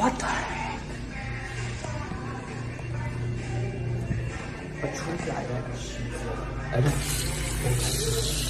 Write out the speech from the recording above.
What the heck? I truly I do? I don't.